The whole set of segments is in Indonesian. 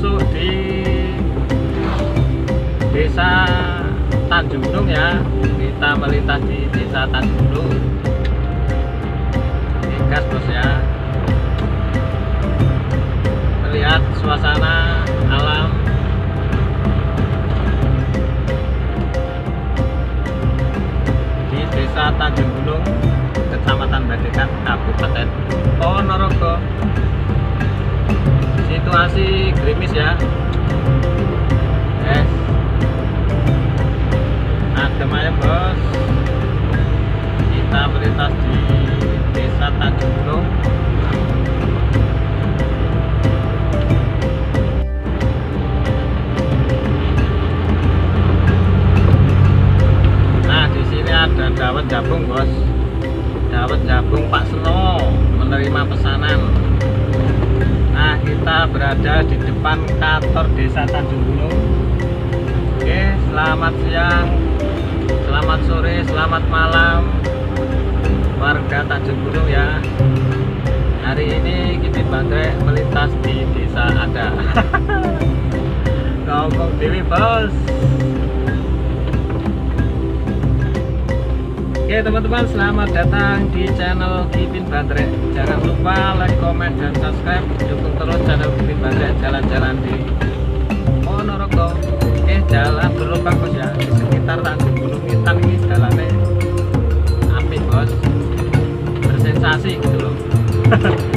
masuk di desa Tanjung Gunung ya. Kita melintas di desa Tanjung Gunung Oke, gas bos ya. Melihat suasana alam. Di desa Tanjung Gunung kecamatan Badekan Kabupaten Ponorogo situasi gerimis ya. Yes. Adem bos. Kita melintas di desa Tanjung. Gunung nah di sini ada dawet jabung bos. Dawet jabung Pak berada di depan kantor Desa Tanjung. Oke, selamat siang, selamat sore, selamat malam warga Tanjung ya. Hari ini kita Bandre melintas di desa ada. Ngomong Dewi Bos. Oke teman-teman selamat datang di channel Kipin Bandrek Jangan lupa like, comment, dan subscribe. Dukung terus channel Kipin Bandrek Jalan-jalan di Ponorogo. Oke jalan berlubang bos ya. Di sekitar Tanjung Gunung Intan ini jalannya Apik bos. Bersensasi gitu loh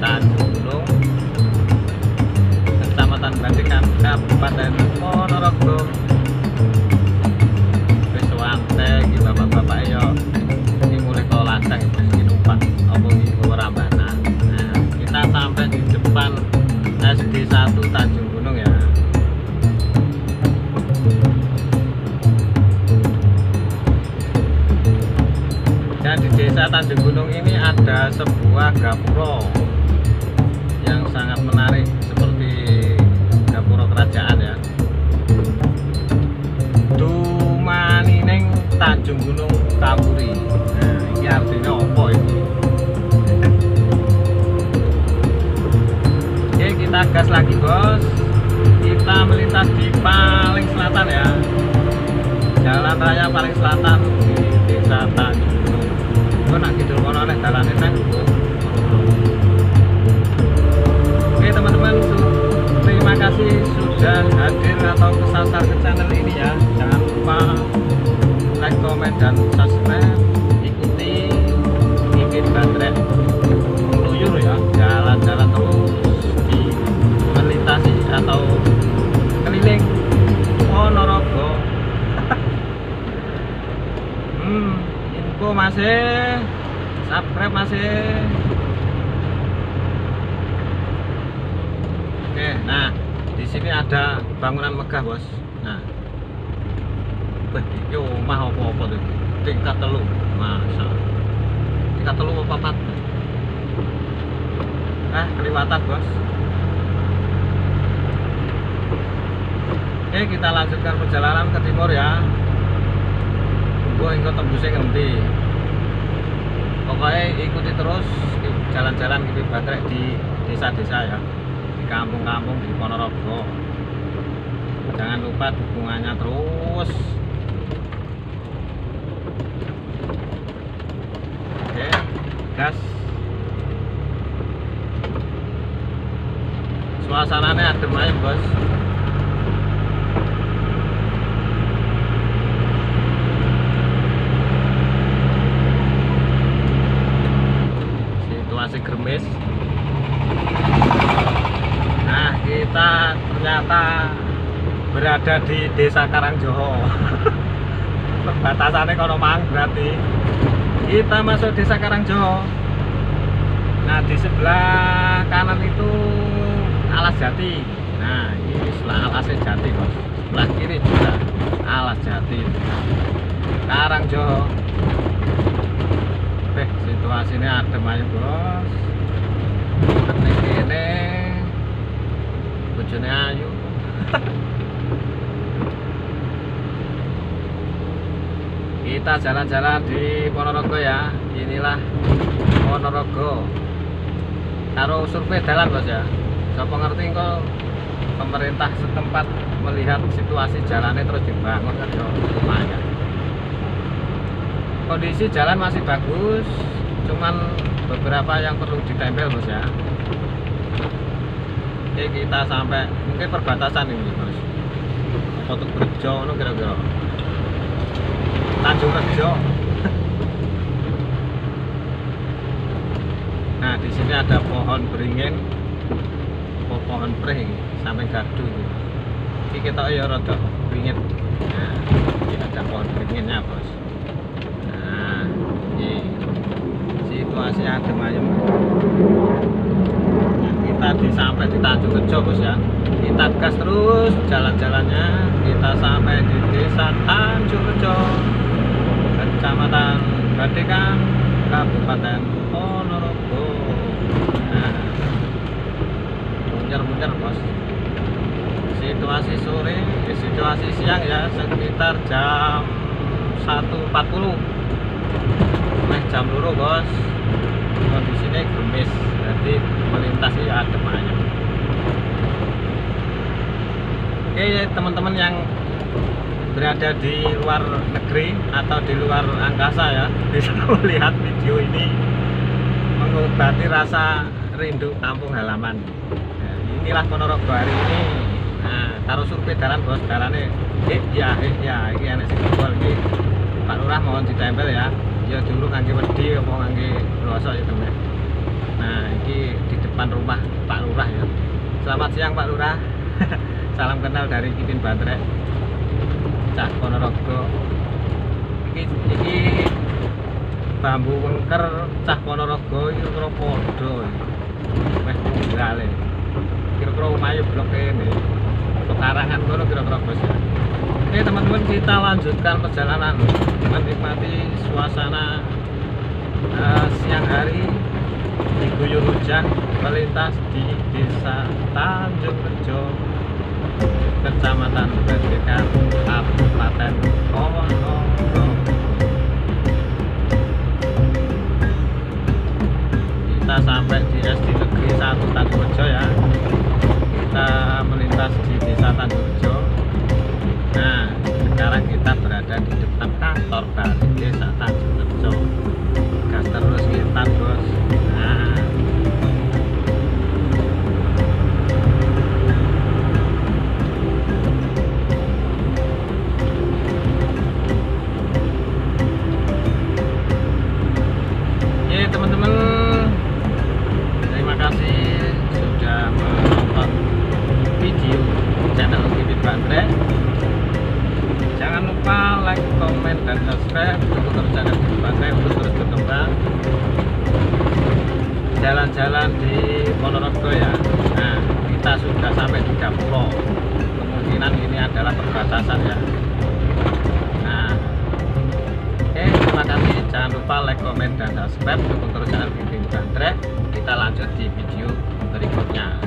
Tanjung Gunung, Kecamatan Bandikan, Kabupaten Ponorogo. Wis wante iki bapak-bapak yo. Ini mulai ladang itu iki numpak apa iki? Ora. Nah, kita sampai di depan SD 1 Tanjung Gunung ya. Dan di desa Tanjung Gunung ini ada sebuah gapura yang sangat menarik seperti gapura kerajaan ya. Dumanining Tanjung Gunung Kamuri. Nah, ini artinya apa ini? Oke, kita gas lagi, Bos. Kita melintas di paling selatan ya. Jalan raya paling selatan di Desa Tanjung Gunung. Gue nak gitu kono nek dalane nang. Kasih sudah hadir atau kesasar ke channel ini ya. Jangan lupa like, comment, dan subscribe. Ikuti Ingin Bandrek meluyur ya jalan-jalan terus di melintasi atau keliling Ponorogo. Hmm, info masih subscribe masih Oke, nah di sini ada bangunan megah bos. Nah, wah, ini omah apa-apa tuh? Tingkat telu, masa. Tingkat telu apa papat? Ah, kelewatan bos. Oke, kita lanjutkan perjalanan ke timur ya. Tunggu hingga tembusnya ngendi. Pokoknya ikuti terus jalan-jalan ke Batrek di desa-desa ya di kampung-kampung di Ponorogo jangan lupa dukungannya terus. Oke gas. Suasananya adem aja bos. Situasi germis Nah, kita ternyata berada di Desa Karangjoho. Perbatasannya kono mang berarti. Kita masuk Desa Karangjoho. nah di sebelah kanan itu alas jati. Nah ini sebelah alas jati bos. Sebelah kiri juga alas jati. Sekarang Jo eh situasinya adem aja bos. Ini ini ayu kita jalan-jalan di Ponorogo ya. Inilah Ponorogo. Karo survei dalan bos ya. Siapa ngerti kok pemerintah setempat melihat situasi jalannya terus dibangun kan yo. Lumayan. Kondisi jalan masih bagus cuman beberapa yang perlu ditempel bos ya. Oke kita sampai mungkin perbatasan ini bos Berjo no kira-kira Tanjung Rejo. Nah di sini ada pohon beringin po- pohon pring sampai gadu ini kita ya rada beringin. Nah ini ada pohon beringinnya bos. Nah ini situasi adem ayem. Nah, kita di sampai di Tanjung Rejo bos ya. Kita gas terus jalan-jalannya. Kita sampai di desa Tanjung Rejo kecamatan Badekan Kabupaten Ponorogo. Nah munyer-munyer bos. Situasi sore eh, situasi siang ya sekitar jam 1.40 meh jam dulu bos. Kondisinya gemis jadi melintasi adem aja oke teman-teman yang berada di luar negeri atau di luar angkasa ya. Bisa melihat video ini mengobati rasa rindu kampung halaman. Nah, inilah Ponorogo hari ini. Nah taruh survei jalan bos jalannya eh ya eh ya ini enak sih jebol ini Pak Lurah mohon ditempel ya. Ya dulu ngangge wedi apa ngangge loso ya temen nah ini di depan rumah Pak Lurah ya. Selamat siang Pak Lurah. Salam kenal dari Kipin Bantrek Cah Ponorogo. Bambu wengker cah Ponorogo iki kira padha wis tunggale kira-kira omahe blok kene pekarangan kono kira-kira bos ya. Oke teman-teman kita lanjutkan perjalanan menikmati suasana eh, siang hari diguyur hujan melintas di desa Tanjung Rejo Kecamatan Bedekan Kabupaten Ponorogo kita sampai di SD Negeri 1 Tanjung Rejo ya. Kita melintas di desa Tanjung Rejo. Nah sekarang kita berada di depan kantor dari desa Tanjung lupa like, komen, dan subscribe untuk Bibit Bantre untuk terus berkembang Jalan-jalan di Ponorogo ya Nah kita sudah sampai di Gapuro Kemungkinan ini adalah perbatasan ya Nah Oke, terima kasih. Jangan lupa like, komen, dan subscribe untuk terus channel Bimbing Bantre. Kita lanjut di video berikutnya.